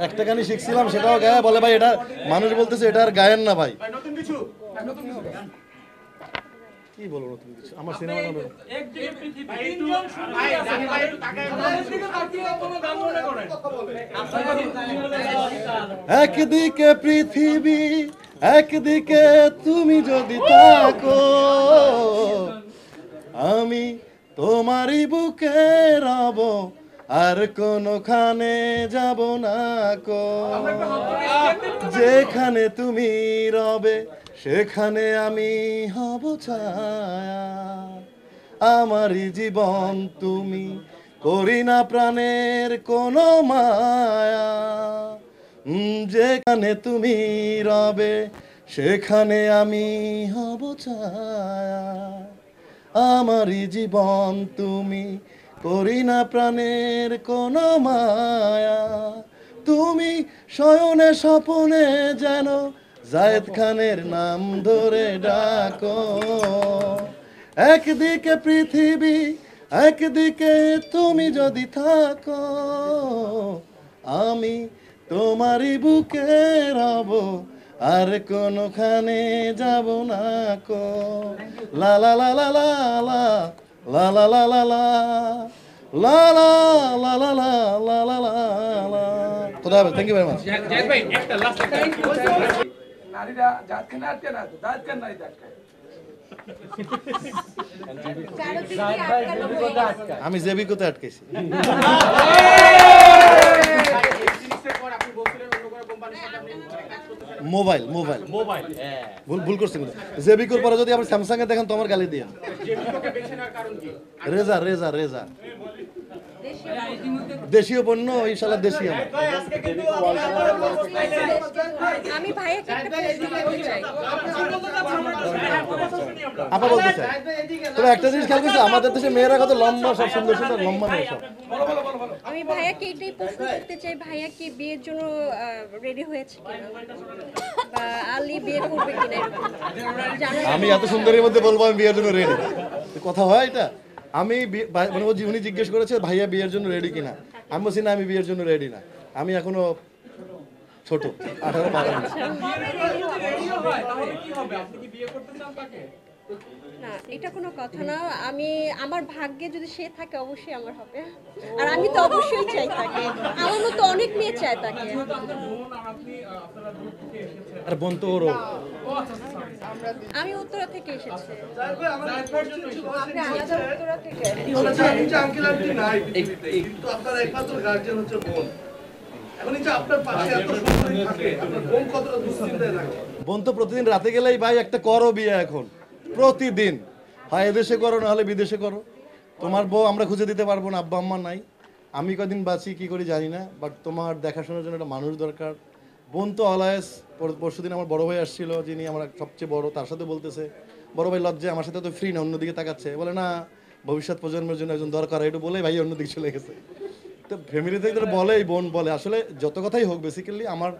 একটা গানই শিখছিলাম সেটাও গায়ে বলে ভাই এটা মানুষ বলতেছে এটা আর গায়েন না ভাই। কি বলব নতুন কিছু? আমার সিনেমা একদিকে পৃথিবী একদিকে তুমি যদি থাকো আমি তোমারই বুকে রব। আর কোনোখানে যাব না কো। যেখানে তুমি রবে সেখানে আমি হব ছায়া। আমারই জীবন তুমি করি না প্রাণের কোনো মায়া। যেখানে তুমি রবে সেখানে আমি হব ছায়া। আমারই জীবন তুমি করি না প্রাণের কোনো মায়া। তুমি শয়নে স্বপনে যেন জায়েদ খানের নাম ধরে ডাকো। একদিকে পৃথিবী, একদিকে তুমি যদি থাকো, আমি তোমারই বুকে রব আর কোনোখানে যাব না কো। লা লা লা লা লা লা লা লা লা লা লা লা লা লা লা লা লা লা লা খুদা হাফেজ thank you very much Zahid ভাই একটা লাস্ট একটা নারীরা জাত খানে আটকে না জাত খান নারী আটকায় আমি জেবিকোতে আটকেছি মোবাইল মোবাইল মোবাইল ভুল ভুল করছেন জেবিকোর পরে যদি আপনি স্যামসাং এ দেখেন তোমার গালি দিয়ে রেজা রেজা রেজা দেশীয় পণ্য শালা দেশীয়। আমি আপা বলতে চাই। তবে একটা জিনিস খেয়াল করছে আমাদের দেশে মেয়েরা কত লম্বা সব সুন্দর সুন্দর লম্বা মেয়ে সব। আমি ভাইয়াকে এটাই প্রশ্ন করতে চাই ভাইয়া কি বিয়ের জন্য রেডি হয়েছে কিনা? বা আলী বিয়ে করবে কিনা? আমি এত সুন্দরের মধ্যে বলব আমি বিয়ের জন্য রেডি কথা হয় এটা? আমি মানে ও জি- উনি জিজ্ঞেস করেছে ভাইয়া বিয়ের জন্য রেডি কিনা? আমি বলছি না আমি বিয়ের জন্য রেডি না। আমি এখনও ছোট আঠারো পার না এটা কোনো কথা না। আমি আমার ভাগ্যে যদি সে থাকে অবশ্যই আমার হবে। আর আমি তো অবশ্যই চাই তাকে। আমার মতো অনেক মেয়ে চায় তাকে। আর বোন তো ওরও। আমি উত্তরা থেকে এসেছি। বোন তো প্রতিদিন রাতে গেলেই ভাই একটা করো বিয়ে এখন। প্রতিদিন। হয় এদেশে করো, না হলে বিদেশে করো। তোমার বউ আমরা খুঁজে দিতে পারব না, আব্বা, আম্মা নাই। আমি কদিন বাঁচি, কি করি জানি না বাট তোমার দেখাশোনার জন্য একটা মানুষ দরকার। বোন তো অলায়েস পরশু দিন আমার বড় ভাই আসছিল, যিনি আমার সবচেয়ে বড়, তার সাথে বলতেছে, বড় ভাই লজ্জে, আমার সাথে তো ফ্রি না, অন্যদিকে তাকাচ্ছে। বলে, না, ভবিষ্যৎ প্রজন্মের জন্য একজন দরকার। একটু বলে ভাই অন্যদিকে চলে গেছে। তো ফ্যামিলি থেকে তারা বলে, এই বোন বলে। আসলে যত কথাই হোক বেসিক্যালি আমার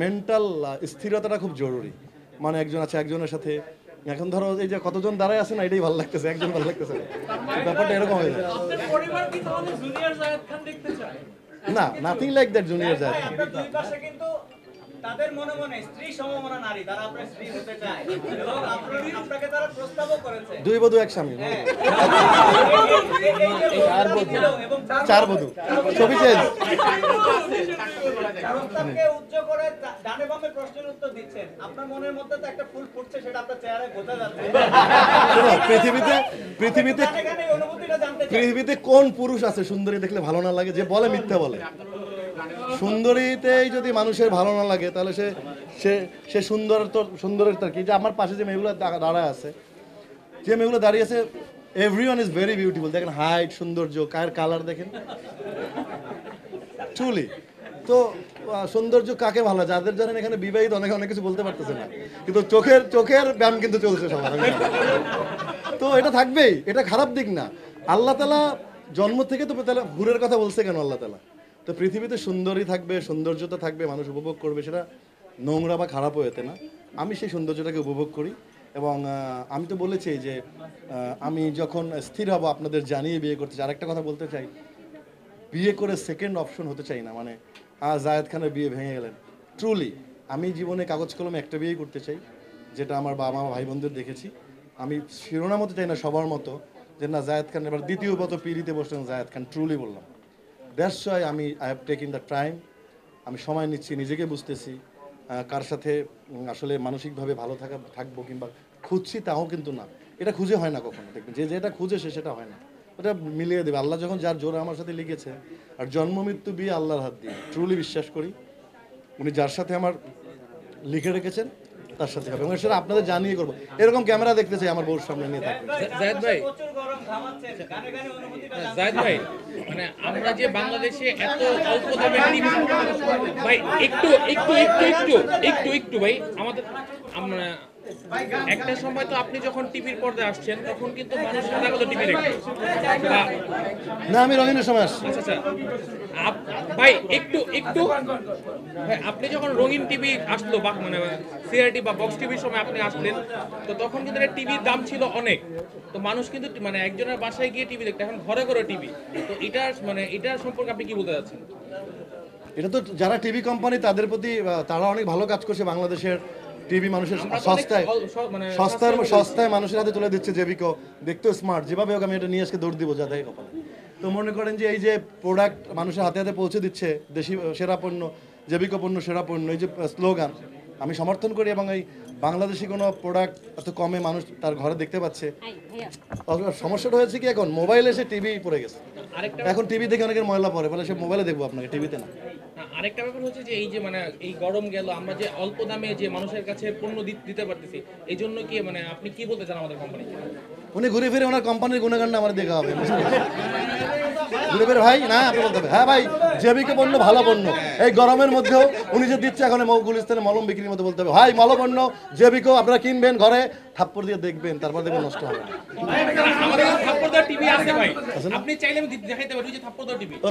মেন্টাল স্থিরতাটা খুব জরুরি। মানে একজন আছে, একজনের সাথে এখন ধরো এই যে কতজন দাঁড়ায় আছে না এটাই ভালো লাগতেছে একজন ভালো লাগতেছে ব্যাপারটা এরকম হয়ে যায়। না নাথিং লাইক দ্যাট জুনিয়র জায়গা তাদের মনে মনে স্ত্রী সমমনা নারী তারা আপনার স্ত্রী হতে চায়। এবং আপনার- আপনাকে তারা প্রস্তাবও করেছে। দুই বধু এক স্বামী এই- এই যে প্রস্তাব ছিল এবং চার বধু। ছবি চেঞ্জ প্রস্তাবকে উচ্চ করে ডানে বামে প্রশ্নের উত্তর দিচ্ছেন। আপনার মনের মধ্যে তো একটা ফুল ফুটছে সেটা আপনার চেহারায় বোঝা যাচ্ছে। পৃথিবীতে পৃথিবীতে পৃথিবীতে কোন পুরুষ আছে সুন্দরী দেখলে ভালো না লাগে? যে বলে মিথ্যা বলে। সুন্দরীতেই যদি মানুষের ভালো না লাগে, তাহলে সে সে সে সুন্দর তো, সুন্দরের তার কি? যে আমার পাশে যে মেয়েগুলো দাঁড়ায় আছে, যে মেয়েগুলো দাঁড়িয়ে আছে every one is very beautiful দেখেন হাইট সৌন্দর্য, কার কালার দেখেন? ট্রুলি তো সৌন্দর্য কাকে ভালো? যাদের জানেন এখানে বিবাহিত, অনেকে অনেক কিছু বলতে পারতেছে না। কিন্তু চোখের চোখের ব্যায়াম কিন্তু চলছে সবার। তো এটা থাকবেই, এটা খারাপ দিক না। আল্লাহ তালা জন্ম থেকে তো তাহলে হুরের কথা বলছে কেন আল্লাহ তালা তো পৃথিবীতে সুন্দরই থাকবে, সৌন্দর্যতা থাকবে, মানুষ উপভোগ করবে, সেটা নোংরা বা খারাপ হয়েতে না। আমি সেই সৌন্দর্যটাকে উপভোগ করি এবং আমি তো বলেছি যে আমি যখন স্থির হব, আপনাদের জানিয়ে বিয়ে করতে চাই। আরেকটা কথা বলতে চাই, বিয়ে করে সেকেন্ড অপশন হতে চাই না মানে আর জায়েদ খানের বিয়ে ভেঙে গেলেন। ট্রুলি আমি জীবনে কাগজ কলমে একটা বিয়েই করতে চাই, যেটা আমার বাবা মা ভাই বোনদের দেখেছি। আমি শিরোনাম হতে চাই না সবার মতো, যে না, জায়েদ খান, এবার দ্বিতীয় পথ পিড়িতে বসলেন জায়েদ খান ট্রুলি বললাম। দ্যাটস ওয়াই আমি I have taking the time আমি সময় নিচ্ছি, নিজেকে বুঝতেছি কার সাথে আসলে মানসিকভাবে ভালো থাকা, থাকব কিংবা খুঁজছি তাও কিন্তু না। এটা খুঁজে হয় না কখনো, দেখবেন, যে যেটা খুঁজে সে সেটা হয় না। ওটা মিলিয়ে দেবে। আল্লাহ যখন যার জোরে আমার সাথে লিখেছে, আর জন্ম মৃত্যু বিয়ে আল্লাহর হাত দিয়ে ট্রুলি বিশ্বাস করি, উনি যার সাথে আমার লিখে রেখেছেন, তার সাথে হবে। এবং সেটা আপনাদের জানিয়ে করব। এরকম ক্যামেরা দেখতে চাই আমার বউর সামনে নিয়ে থাকবে জায়েদ ভাই মানে আমরা যে বাংলাদেশে এত অল্প দামে ভাই একটু একটু একটু একটু একটু একটু ভাই আমাদের আমরা একটা সময় তো আপনি যখন টিভির পর্দায় আসছেন তখন কিন্তু মানুষ সাদা কালো টিভি দেখতো। বা- না আমি রঙিনের সময় আসছি। আচ্ছা আচ্ছা। ভাই একটু একটু। ভাই আপনি যখন রঙিন টিভি আসলো বা মানে সিআরটি বা বক্স টিভির সময় আপনি আসলেন তো তখন কিন্তু এটা টিভির দাম ছিল অনেক। তো মানুষ কিন্তু মানে একজনের বাসায় গিয়ে টিভি দেখতো এখন ঘরে ঘরে টিভি। তো এটার মানে এটার সম্পর্কে আপনি কি বলতে চাচ্ছেন? এটা তো যারা টিভি কোম্পানি তাদের প্রতি তারা অনেক ভালো কাজ করছে বাংলাদেশের টিভি মানুষের সস্তায় মানে সস্তায় সস্তায় সস্তায় মানুষের হাতে তুলে দিচ্ছে জেবিকো দেখতেও স্মার্ট যেভাবে হোক আমি এটা নিয়ে আজকে দৌড় দিব যা দেয় কপালে। তো মনে করেন যে এই যে প্রোডাক্ট মানুষের হাতে হাতে পৌঁছে দিচ্ছে দেশি সেরা পণ্য জেবিকো পণ্য সেরা পণ্য এই যে স্লোগান আমি সমর্থন করি এবং এই বাংলাদেশি কোনো প্রোডাক্ট এত কমে মানুষ তার ঘরে দেখতে পাচ্ছে। সমস্যাটা হয়েছে কি এখন? মোবাইল এসে টিভি পড়ে গেছে। এখন টিভি দেখে অনেকের ময়লা পড়ে বলে সে মোবাইলে দেখব আপনাকে টিভিতে না, আরেকটা ব্যাপার হচ্ছে যে এই যে মানে এই গরম গেল, আমরা যে অল্প দামে যে মানুষের কাছে পণ্য দিতে পারতেছি, এই জন্য কি মানে আপনি কি বলতে চান আমাদের কোম্পানি উনি ঘুরে ফিরে ওনার কোম্পানির গুণগানটা আমার দেখা হবে। ঘুরে ফিরে, ভাই, না, আপনি বলতে হবে। হ্যাঁ ভাই, জেবিকে পণ্য ভালো পণ্য। এই গরমের মধ্যেও উনি যে দিচ্ছে এখন গুলিস্তানে মলম বিক্রির মধ্যে বলতে হবে। ভাই, ভালো পণ্য জেবিকো আপনারা কিনবেন ঘরে। থাপ্পড় দিয়ে দেখবেন তারপর দেখবেন নষ্ট হবে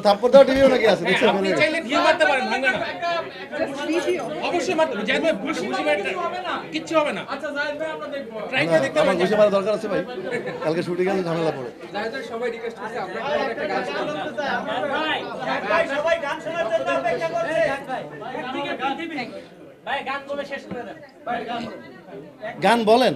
থাপ্পড় দেওয়া টিভিও নাকি আছে কিচ্ছু হবে না। আমরা মারা দরকার ভাই। কালকে শুটিং ঝামেলা পড়ে। সবাই শোনার জন্য অপেক্ষা করছে। ভাই বলে শেষ করে দেন। গান বলেন।